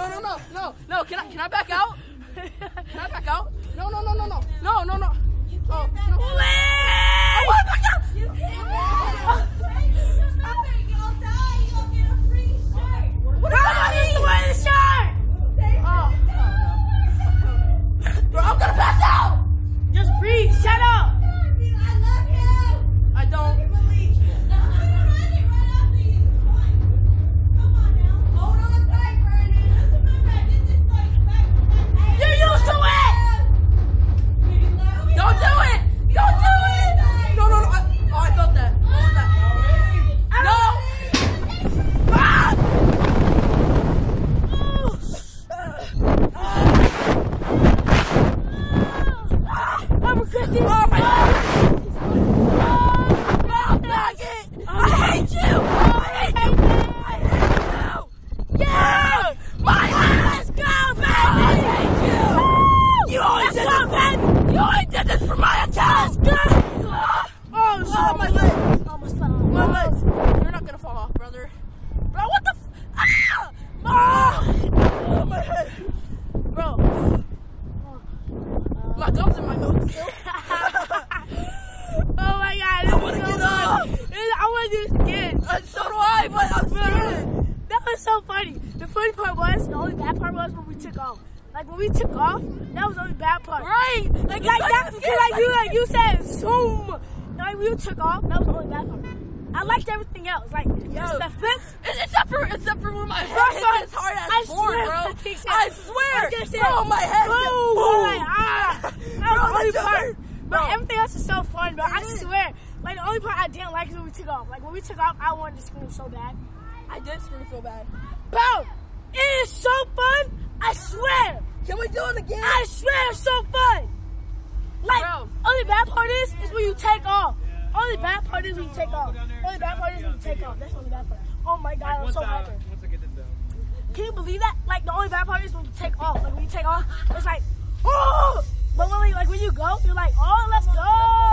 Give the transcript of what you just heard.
no, no, no, no, no. Can I can I back out? Can I back out? No, no, no, no, no, no, no, no. Oh, no. I want to back out. Oh, you can't. Stop it. You'll die. You'll get a free shirt. What about me? Wear the shirt. Oh, bro, I'm gonna pass out. Just breathe. Shut up. I'm Christy. Oh my god. Oh, faggot. I hate you. I hate you. I hate you. Yeah. My let's go, baby. I hate you. You always did this, baby. You always did this for my account. Oh, oh my legs. Almost fell My off. legs. You're not gonna fall off, brother. Bro, what the? F- ah! Oh, my head. Bro. My gums in my nose still. Oh my god, this I was wanna so get fun. off. This- I want to do this again. And so I, but That was so funny. The funny part was, the only bad part was when we took off. Like when we took off, that was the only bad part. Right? Like, like that, because like you, like you said, zoom. Like we took off, that was the only bad part. I liked everything else. Like the flips. Except for, except for when my head First hit as hard as I board, swear, bro. I. I swear. I said, bro, my head boom. boom. like, ah. That was the only part. But Bro. everything else is so fun, bro. I swear. Like the only part I didn't like is when we took off. Like when we took off, I wanted to scream so bad. I did scream so bad. Bro, it is so fun. I swear. Can we do it again? I swear it's so fun. Like, Bro. only bad part is, is when you take off. Only bad part is when you take off. Only bad part is when you take off. That's the only bad part. Oh my god, I'm so I, hyper. once I get this down. Can you believe that? Like, the only bad part is when you take off. Like, when you take off, it's like, oh! But when, you- like, when you go, you're like, oh, let's go!